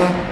Дякую.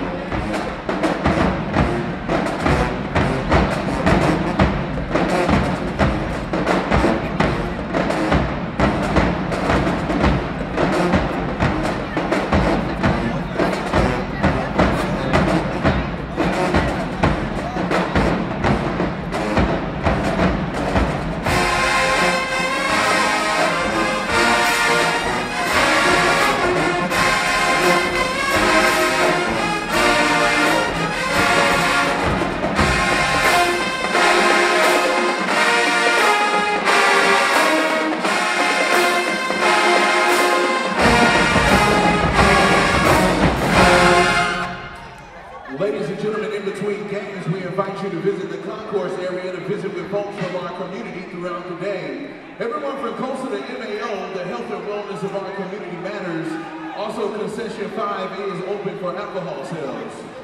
Ladies and gentlemen, in between games, we invite you to visit the concourse area to visit with folks from our community throughout the day. Everyone from COSA to MAO, the health and wellness of our community matters. Also, concession 5 is open for alcohol sales.